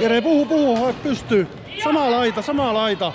Jere, puhu, puhu, pystyy. Sama laita, sama laita.